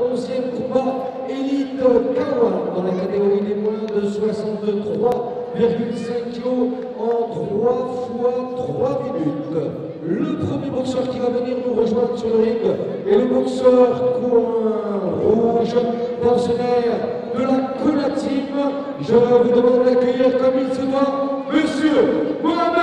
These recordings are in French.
11e combat Elite Kawan dans la catégorie des moins de 63,5 kg en 3 fois 3 minutes. Le premier boxeur qui va venir nous rejoindre sur le ring est le boxeur coin rouge, pensionnaire de la Colatine. Je vous demande d'accueillir comme il se doit, Monsieur Mohamed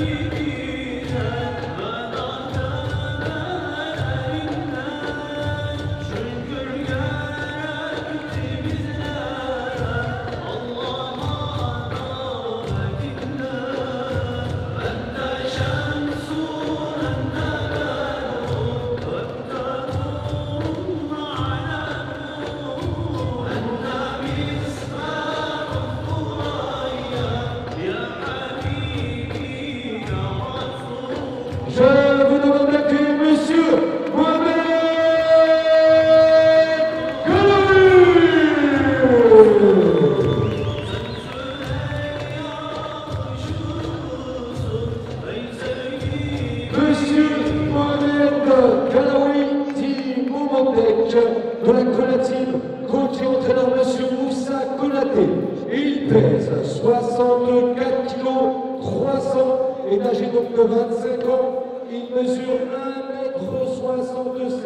Je 64 kg 300 et âgé donc de 25 ans. Il mesure 1m76.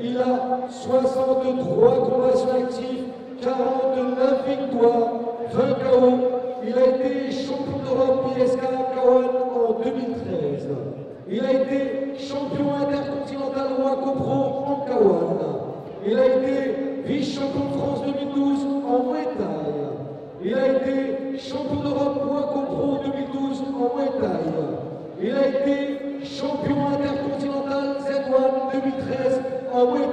Il a 63 combats actifs, 49 victoires, 20 KO. Il a été champion d'Europe ISK Kawan en 2013. Il a été champion intercontinental Waco Pro en Kawan. Il a été vice-champion de France 2012 en été champion d'Europe Waco Pro 2012 en Muay. Il a été champion intercontinental Z1 2013 en Muay.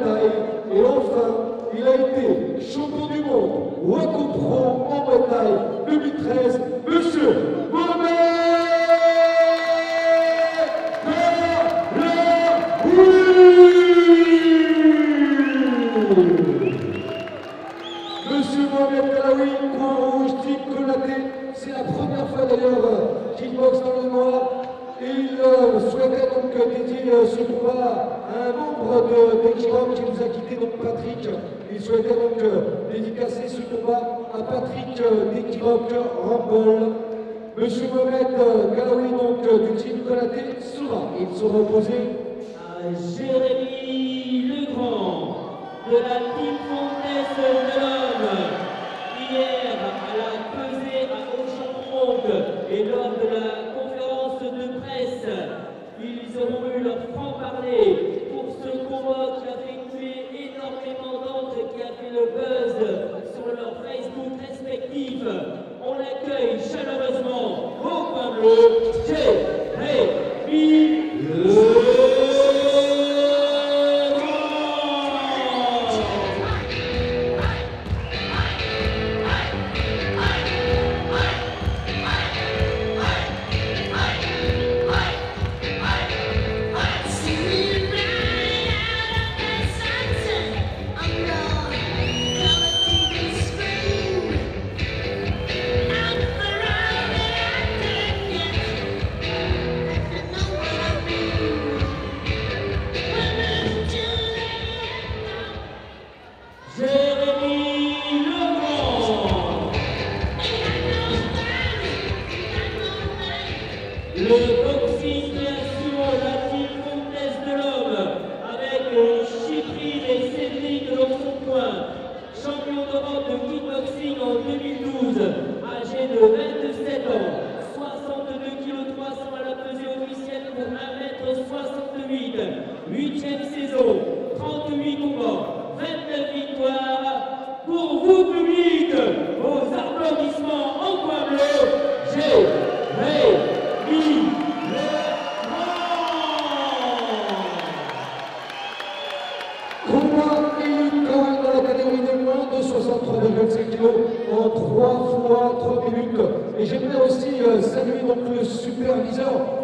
Et enfin, il a été champion du monde Waco Pro en Muay Thai 2013, Rouge, type Konaté, c'est la première fois d'ailleurs qu'il boxe dans le noir. Il souhaitait donc dédier ce combat à un membre de d'Ekirock qui nous a quitté, donc Patrick. Il souhaitait donc dédicacer ce combat à Patrick d'Ekirock Rumble. Monsieur Mohamed Galaoui, donc euh, du team Konaté, sera, il sera opposé à Jérémy Legrand de la Team. Hier, à la pesée à Auchan-Monde et lors de la conférence de presse, ils auront eu leur franc-parler pour ce combat qui a 8e saison, 38 combats, 29 victoires pour vous.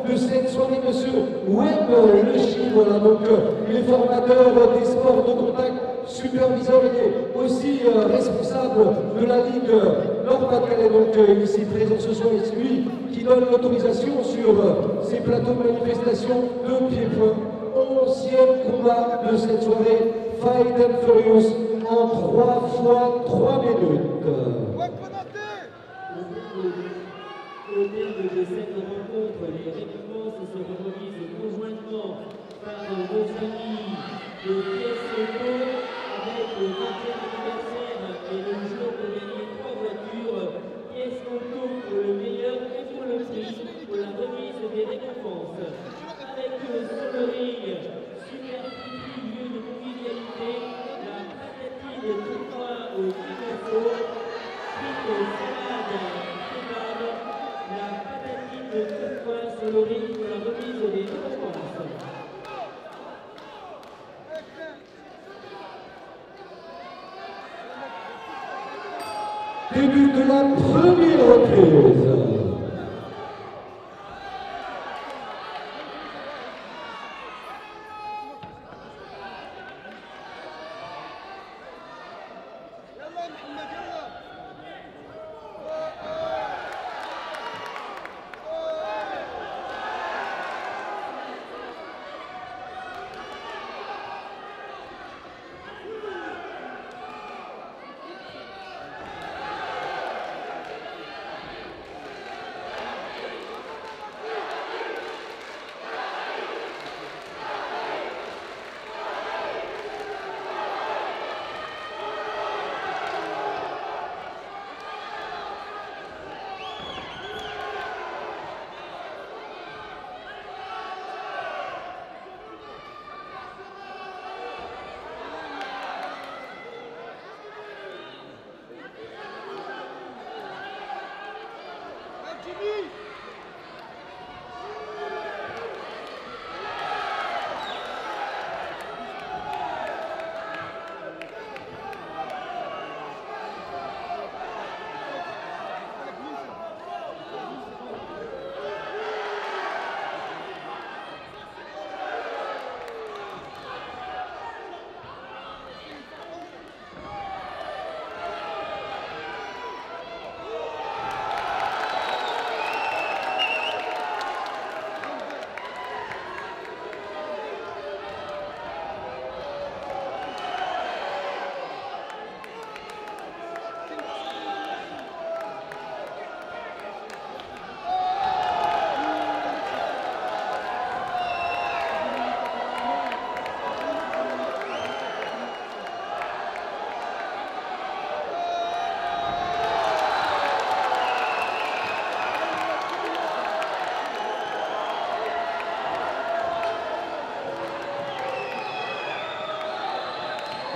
De cette soirée, monsieur Webb Le Chi. Voilà, donc euh, il est formateur des sports de contact, superviseur, est aussi euh, responsable de la Ligue Nord-Pas-de-Calais, donc euh, ici présent ce soir, et c'est lui qui donne l'autorisation sur euh, ces plateaux de manifestation de pied-point. Onzième combat de cette soirée, Fight and Furious, en 3 fois 3 minutes. Au terme de cette rencontre, les récompenses seront remises conjointement par nos amis de auto avec le 20e anniversaire et le jour de gagner trois voitures, auto pour le meilleur et pour le prix pour la remise des récompenses? Avec le ring, super lieu de convivialité, la patatine tout droit au Picasso, frites, salade, la patatine de tout poing sur le ring pour la remise des récompenses. Début de la première reprise.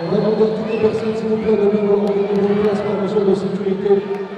On va demander à toutes les personnes, s'il vous plaît, de organiser vos places par mesure de sécurité.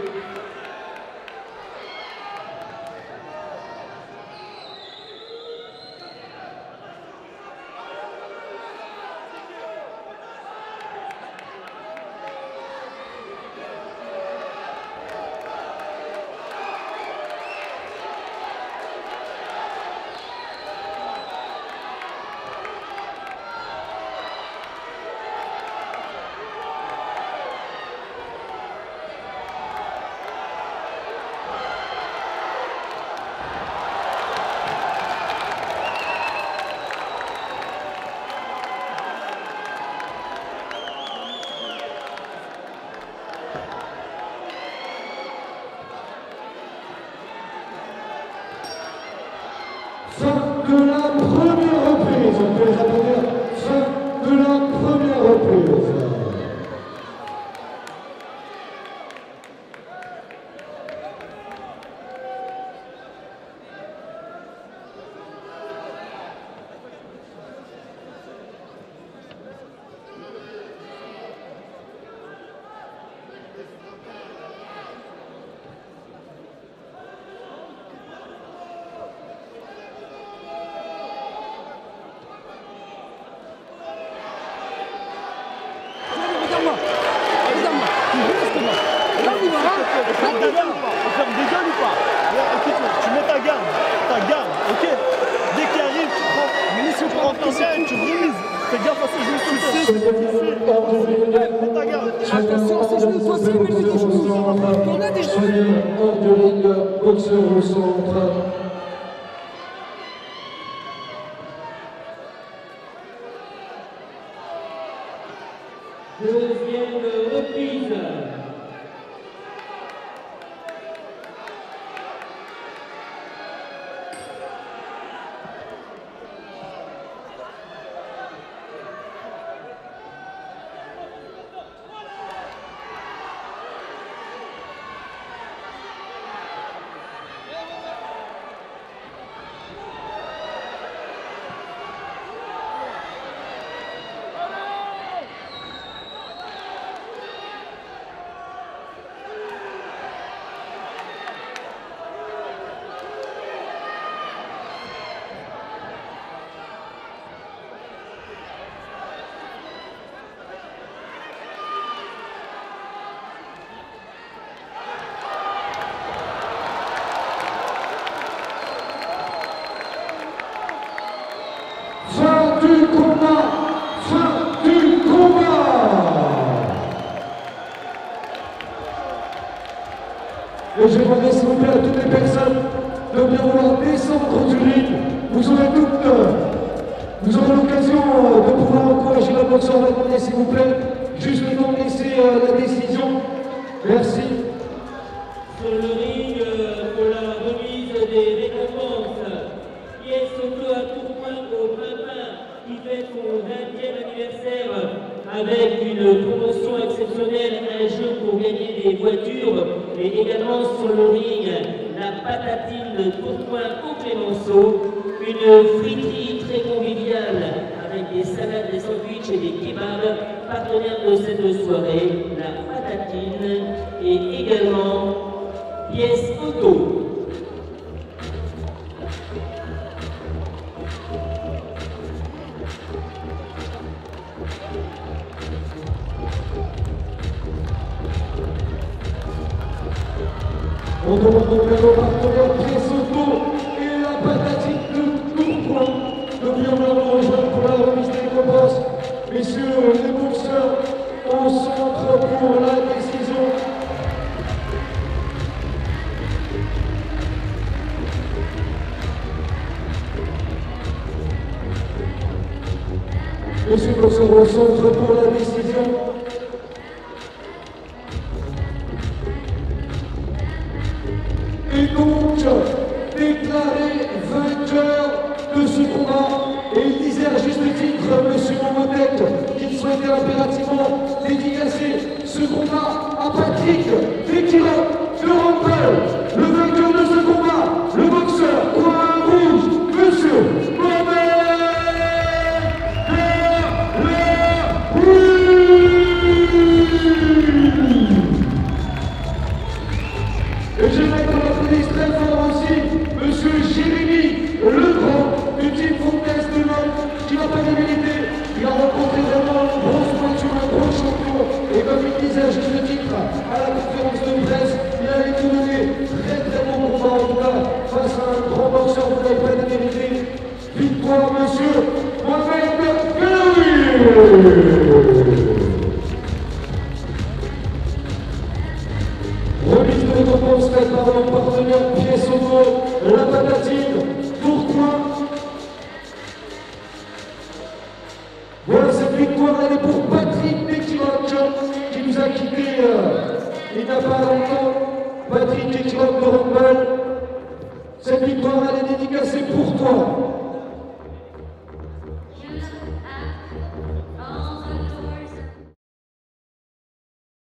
Fin de la première reprise. On peut les applaudir. Fin de la Soyez hors de ligne, boxeur au centre. Attention, s'il vous plaît. Juste le laisser euh, la décision. Merci. Sur le ring, euh, pour la remise des récompenses, qui est surtout à tout point au Pimpin, qui fait son 20e anniversaire avec une promotion exceptionnelle, un jeu pour gagner des voitures, et également sur le ring, la patatine de Tourcoing au Clémenceau, une friterie très conviviale. de cette soirée, la Patatine et également Pièce Auto. Petropolska zdawało patrzenie pies u la patatine